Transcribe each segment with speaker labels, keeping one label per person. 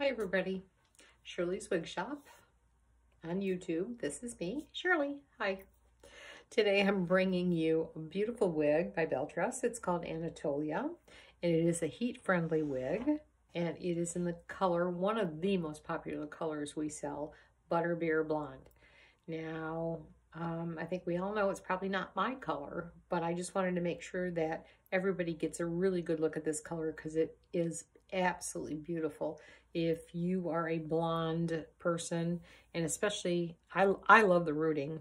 Speaker 1: Hi everybody, Shirley's Wig Shoppe on YouTube. This is me, Shirley. Hi. Today I'm bringing you a beautiful wig by Belle Tress. It's called Anatolia and it is a heat-friendly wig and it is in the color, one of the most popular colors we sell, Butterbeer Blonde. Now, um, think we all know it's probably not my color, but I just wanted to make sure that everybody gets a really good look at this color because it is absolutely beautiful. If you are a blonde person, and especially, I, I love the rooting,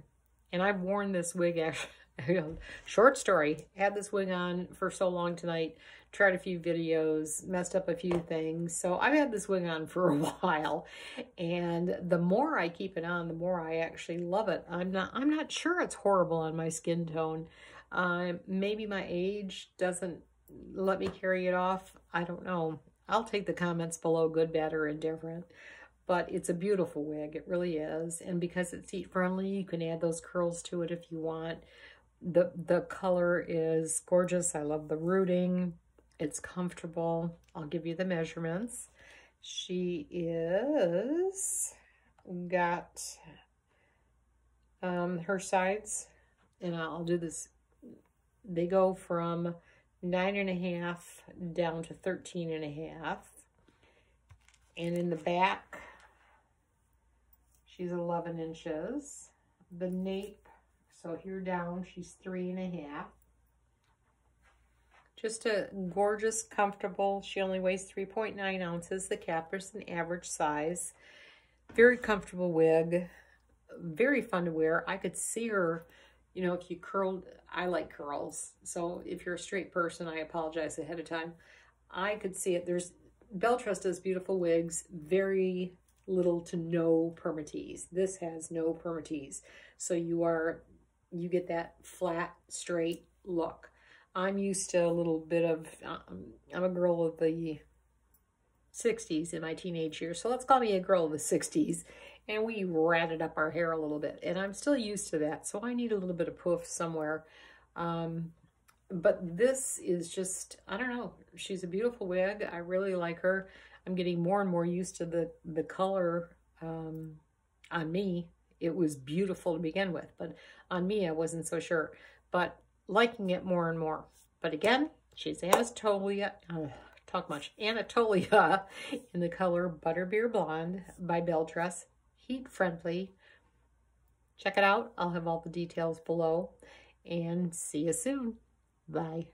Speaker 1: and I've worn this wig, actually, short story, had this wig on for so long tonight, tried a few videos, messed up a few things, so I've had this wig on for a while, and the more I keep it on, the more I actually love it. I'm not, I'm not sure it's horrible on my skin tone. Uh, maybe my age doesn't let me carry it off. I don't know. I'll take the comments below, good, bad, or indifferent. But it's a beautiful wig. It really is. And because it's heat friendly, you can add those curls to it if you want. The, the color is gorgeous. I love the rooting. It's comfortable. I'll give you the measurements. She is got um, her sides, and I'll do this. They go from nine and a half down to 13 and a half. And in the back, she's 11 inches. The nape, so here down, she's three and a half. Just a gorgeous, comfortable, she only weighs 3.9 ounces. The cap is an average size. Very comfortable wig. Very fun to wear. I could see her you know, if you curled, I like curls. So if you're a straight person, I apologize ahead of time. I could see it. There's, Belle Tress does beautiful wigs, very little to no permatease. This has no permatease. So you are, you get that flat, straight look. I'm used to a little bit of, um, I'm a girl of the 60s in my teenage years. So let's call me a girl of the 60s and we ratted up our hair a little bit. And I'm still used to that, so I need a little bit of poof somewhere. Um, but this is just, I don't know, she's a beautiful wig. I really like her. I'm getting more and more used to the, the color um, on me. It was beautiful to begin with, but on me, I wasn't so sure. But liking it more and more. But again, she's Anatolia, uh, talk much, Anatolia in the color Butterbeer Blonde by Belle Tress heat friendly. Check it out. I'll have all the details below and see you soon. Bye.